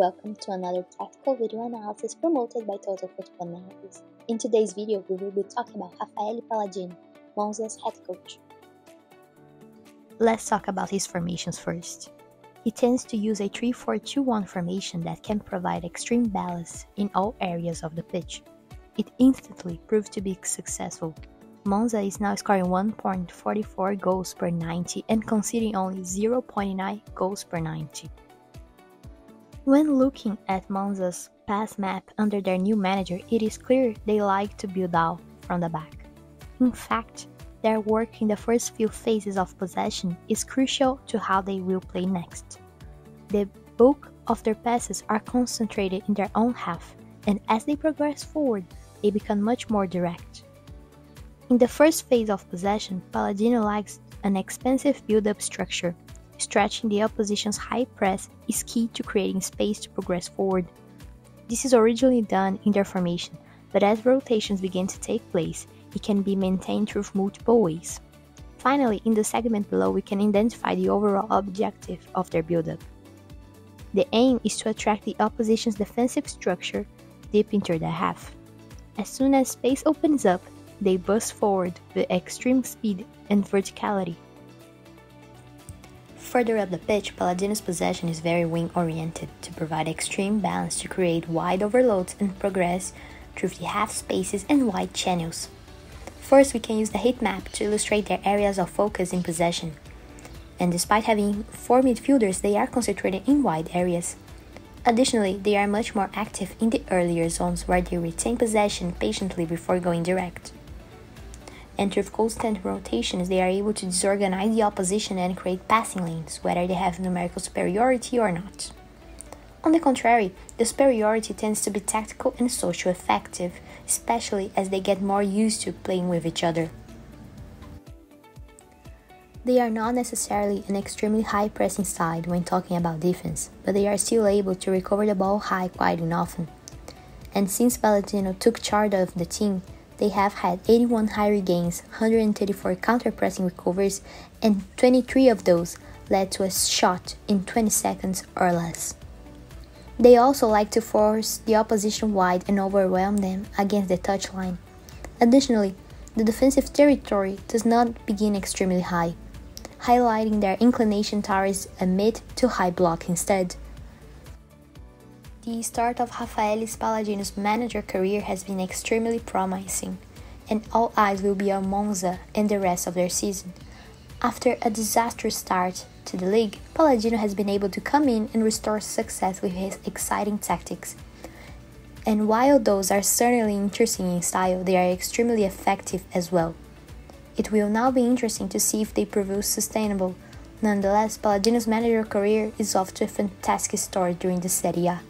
Welcome to another tactical video analysis promoted by Total Football Analysis. In today's video, we will be talking about Raffaele Palladino, Monza's head coach. Let's talk about his formations first. He tends to use a 3-4-2-1 formation that can provide extreme balance in all areas of the pitch. It instantly proved to be successful. Monza is now scoring 1.44 goals per 90 and conceding only 0.9 goals per 90. When looking at Monza's pass map under their new manager, it is clear they like to build out from the back. In fact, their work in the first few phases of possession is crucial to how they will play next. The bulk of their passes are concentrated in their own half, and as they progress forward, they become much more direct. In the first phase of possession, Palladino likes an expensive build-up structure Stretching the opposition's high press is key to creating space to progress forward. This is originally done in their formation, but as rotations begin to take place, it can be maintained through multiple ways. Finally, in the segment below, we can identify the overall objective of their build-up. The aim is to attract the opposition's defensive structure deep into their half. As soon as space opens up, they bust forward with extreme speed and verticality Further up the pitch, Palladino's possession is very wing oriented to provide extreme balance to create wide overloads and progress through the half spaces and wide channels. First, we can use the heat map to illustrate their areas of focus in possession. And despite having four midfielders, they are concentrated in wide areas. Additionally, they are much more active in the earlier zones where they retain possession patiently before going direct and through constant rotations they are able to disorganize the opposition and create passing lanes, whether they have numerical superiority or not. On the contrary, the superiority tends to be tactical and social effective, especially as they get more used to playing with each other. They are not necessarily an extremely high pressing side when talking about defense, but they are still able to recover the ball high quite often. And since Palladino took charge of the team, they have had 81 high regains, 134 counter-pressing recovers, and 23 of those led to a shot in 20 seconds or less. They also like to force the opposition wide and overwhelm them against the touchline. Additionally, the defensive territory does not begin extremely high, highlighting their inclination towards a mid to high block instead. The start of Raffaele Palladino's manager career has been extremely promising, and all eyes will be on Monza and the rest of their season. After a disastrous start to the league, Palladino has been able to come in and restore success with his exciting tactics. And while those are certainly interesting in style, they are extremely effective as well. It will now be interesting to see if they prove sustainable. Nonetheless, Palladino's manager career is off to a fantastic start during the Serie A.